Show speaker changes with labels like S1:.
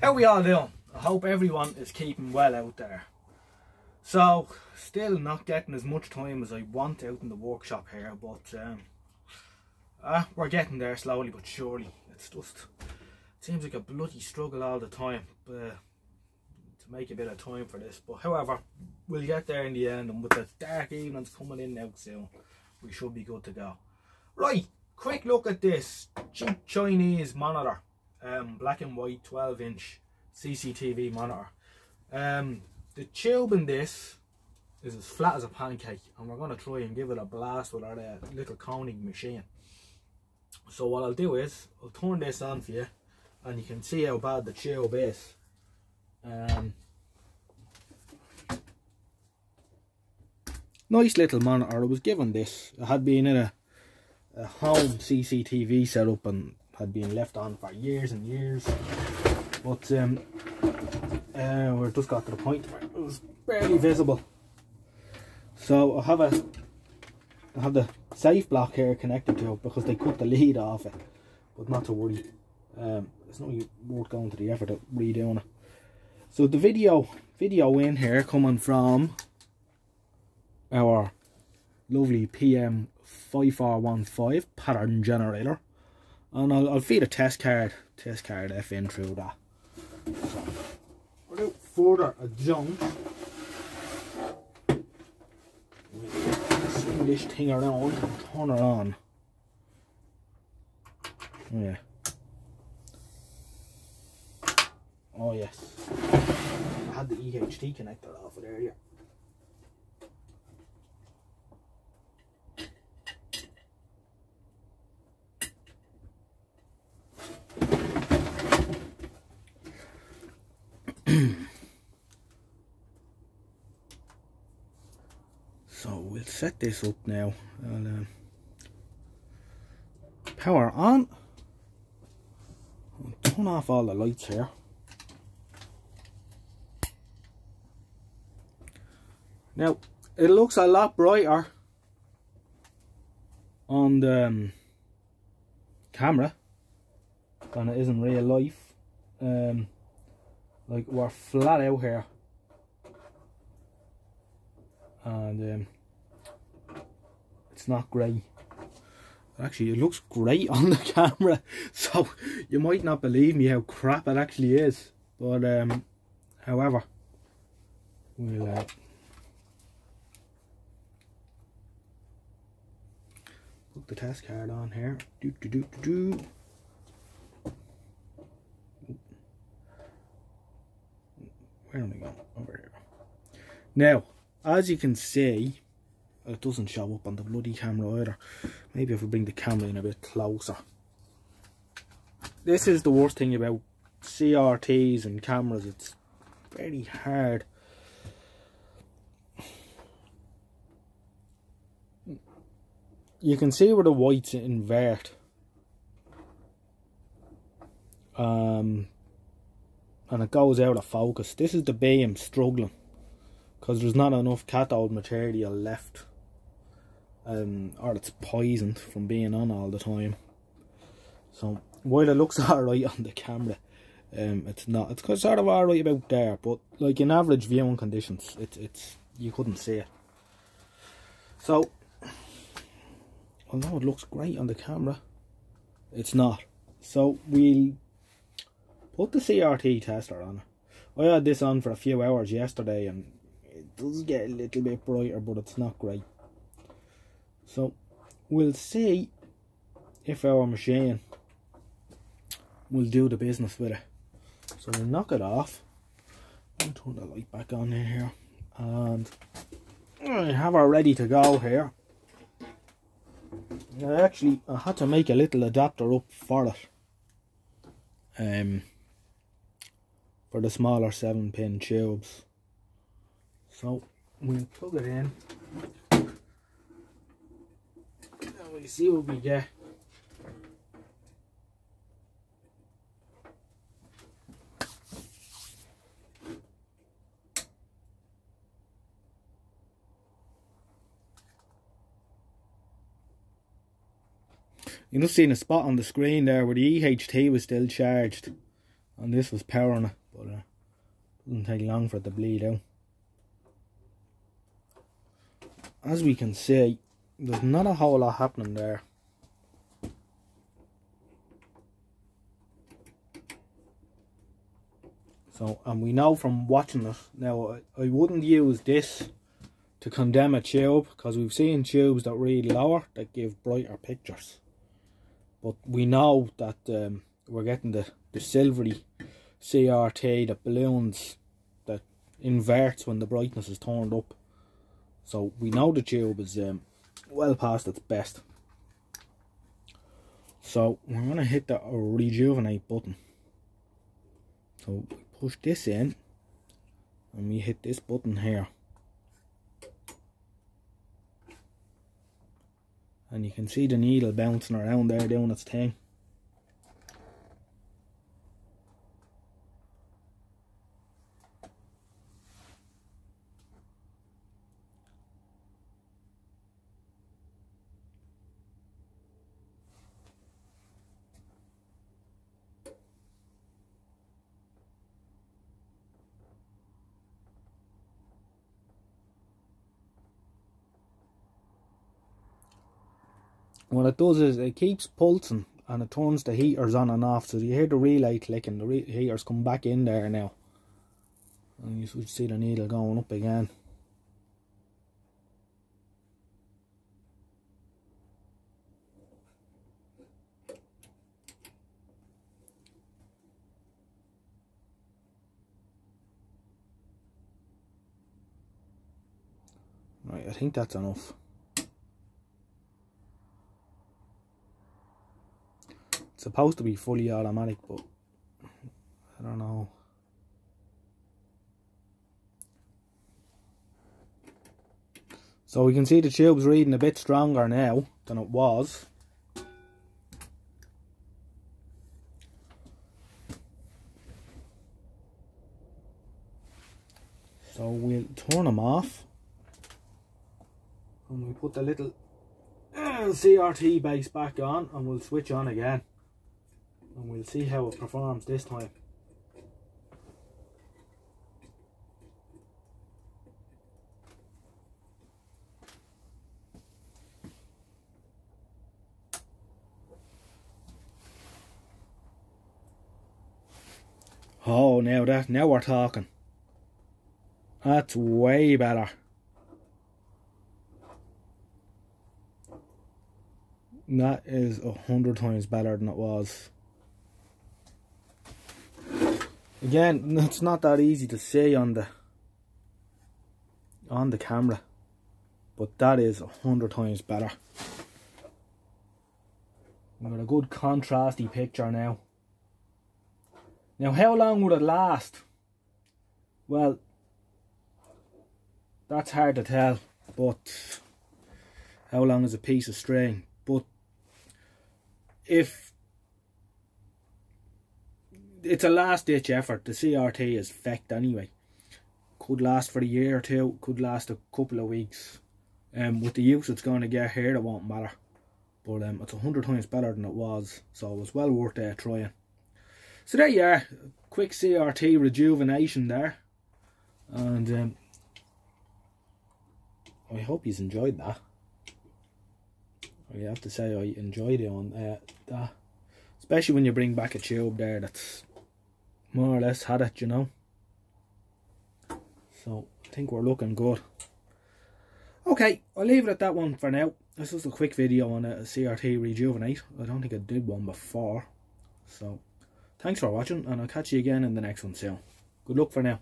S1: How we all doing? I hope everyone is keeping well out there. So, still not getting as much time as I want out in the workshop here, but um, uh, we're getting there slowly but surely. It's just, it seems like a bloody struggle all the time uh, to make a bit of time for this. But however, we'll get there in the end, and with the dark evenings coming in now soon, we should be good to go. Right, quick look at this cheap Chinese monitor, um, black and white 12 inch CCTV monitor. Um, the tube in this is as flat as a pancake and we're going to try and give it a blast with our uh, little coning machine. So what I'll do is, I'll turn this on for you and you can see how bad the tube is. Um, nice little monitor, I was given this. I had been in a, a home CCTV setup and had been left on for years and years. But um, uh, we just got to the point where it was barely visible. So I have a I have the safe block here connected to it because they cut the lead off it. But not to worry. Um, it's not worth going to the effort of redoing it. So the video video in here coming from our lovely PM 5415 pattern generator. And I'll, I'll feed a test card, test card F in through that. So, without further ado, swing this thing around and turn it on. Yeah. Oh yes. I had the EHT connector off of there, so we'll set this up now and um, power on. Turn off all the lights here. Now it looks a lot brighter on the um, camera than it is in real life. Um, like we're flat out here. And um, it's not great actually it looks great on the camera. So you might not believe me how crap it actually is. But um however we'll uh, put the test card on here. Do do do do do where am I going? Over here. Now, as you can see, it doesn't show up on the bloody camera either. Maybe if we bring the camera in a bit closer. This is the worst thing about CRTs and cameras. It's very hard. You can see where the whites invert. Um, and it goes out of focus. This is the beam struggling because there's not enough cathode material left um, or it's poisoned from being on all the time. So while it looks alright on the camera, um, it's not. It's sort of alright about there, but like in average viewing conditions, it's it's you couldn't see it. So although it looks great on the camera, it's not. So we'll put the CRT tester on. I had this on for a few hours yesterday and does get a little bit brighter but it's not great. So we'll see if our machine will do the business with it. So we'll knock it off. I'll turn the light back on in here and I have her ready to go here. I actually I had to make a little adapter up for it. Um for the smaller 7 pin tubes. So we'll plug it in and we'll see what we get. You must seen a spot on the screen there where the EHT was still charged and this was powering it but uh, doesn't take long for it to bleed out as we can see there's not a whole lot happening there. So and we know from watching it now I, I wouldn't use this to condemn a tube because we've seen tubes that read lower that give brighter pictures. But we know that um, we're getting the, the silvery CRT that balloons that inverts when the brightness is turned up so we know the tube is um, well past its best. So we're going to hit the rejuvenate button. So we push this in and we hit this button here. And you can see the needle bouncing around there doing its thing what it does is it keeps pulsing and it turns the heaters on and off. So you hear the relay clicking the re heaters come back in there now. And you should see the needle going up again. Right, I think that's enough. Supposed to be fully automatic, but I don't know. So we can see the tube's reading a bit stronger now than it was. So we'll turn them off. And we put the little CRT base back on and we'll switch on again and we'll see how it performs this time. Oh, now that now we're talking. That's way better. That is a hundred times better than it was. Again, it's not that easy to see on the on the camera, but that is a hundred times better. We've got a good contrasty picture now. Now, how long would it last? Well, that's hard to tell, but how long is a piece of string? But if it's a last ditch effort. The CRT is fecked anyway. Could last for a year or two, could last a couple of weeks. Um, with the use it's going to get here, it won't matter. But um, it's a hundred times better than it was, so it was well worth uh, trying. So there you are, quick CRT rejuvenation there. And um, I hope you've enjoyed that. I have to say I enjoyed it on uh, that. Especially when you bring back a tube there that's more or less had it, you know. So I think we're looking good. Okay, I'll leave it at that one for now. This was a quick video on a CRT Rejuvenate. I don't think I did one before. So, thanks for watching, and I'll catch you again in the next one soon. Good luck for now.